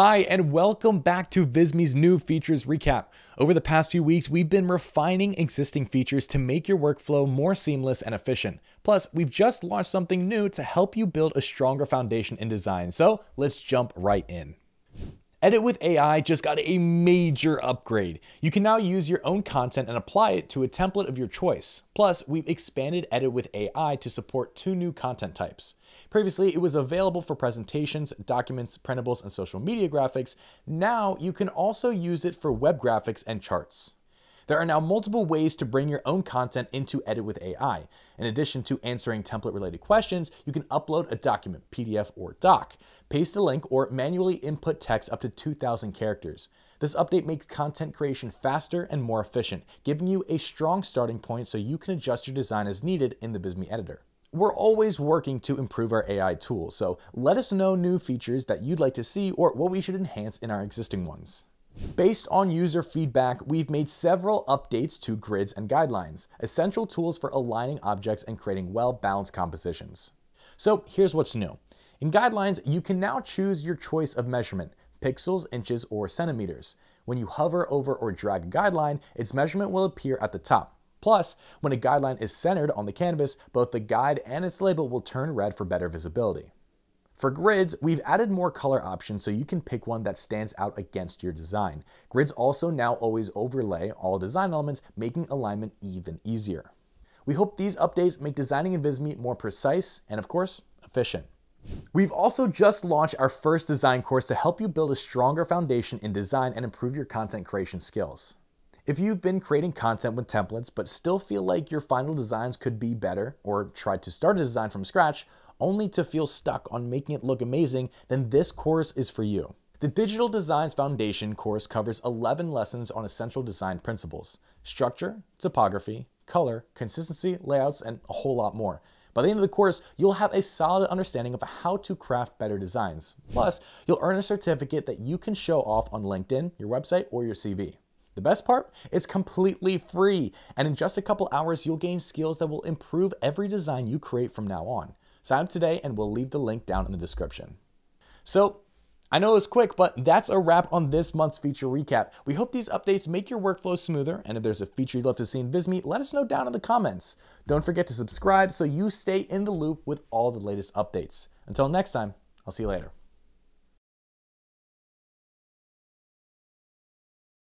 Hi, and welcome back to Visme's new features recap. Over the past few weeks, we've been refining existing features to make your workflow more seamless and efficient. Plus, we've just launched something new to help you build a stronger foundation in design. So let's jump right in. Edit with AI just got a major upgrade. You can now use your own content and apply it to a template of your choice. Plus, we've expanded Edit with AI to support two new content types. Previously, it was available for presentations, documents, printables, and social media graphics. Now, you can also use it for web graphics and charts. There are now multiple ways to bring your own content into Edit with AI. In addition to answering template related questions, you can upload a document, PDF or doc, paste a link, or manually input text up to 2,000 characters. This update makes content creation faster and more efficient, giving you a strong starting point so you can adjust your design as needed in the Visme editor. We're always working to improve our AI tools, so let us know new features that you'd like to see or what we should enhance in our existing ones. Based on user feedback, we've made several updates to grids and guidelines, essential tools for aligning objects and creating well-balanced compositions. So here's what's new. In guidelines, you can now choose your choice of measurement, pixels, inches, or centimeters. When you hover over or drag a guideline, its measurement will appear at the top. Plus, when a guideline is centered on the canvas, both the guide and its label will turn red for better visibility. For grids, we've added more color options so you can pick one that stands out against your design. Grids also now always overlay all design elements, making alignment even easier. We hope these updates make designing in Visme more precise and, of course, efficient. We've also just launched our first design course to help you build a stronger foundation in design and improve your content creation skills. If you've been creating content with templates but still feel like your final designs could be better or tried to start a design from scratch, only to feel stuck on making it look amazing, then this course is for you. The Digital Designs Foundation course covers 11 lessons on essential design principles, structure, typography, color, consistency, layouts, and a whole lot more. By the end of the course, you'll have a solid understanding of how to craft better designs. Plus, you'll earn a certificate that you can show off on LinkedIn, your website, or your CV. The best part? It's completely free, and in just a couple hours, you'll gain skills that will improve every design you create from now on. Sign up today and we'll leave the link down in the description. So, I know it was quick, but that's a wrap on this month's feature recap. We hope these updates make your workflow smoother, and if there's a feature you'd love to see in Visme, let us know down in the comments. Don't forget to subscribe so you stay in the loop with all the latest updates. Until next time, I'll see you later.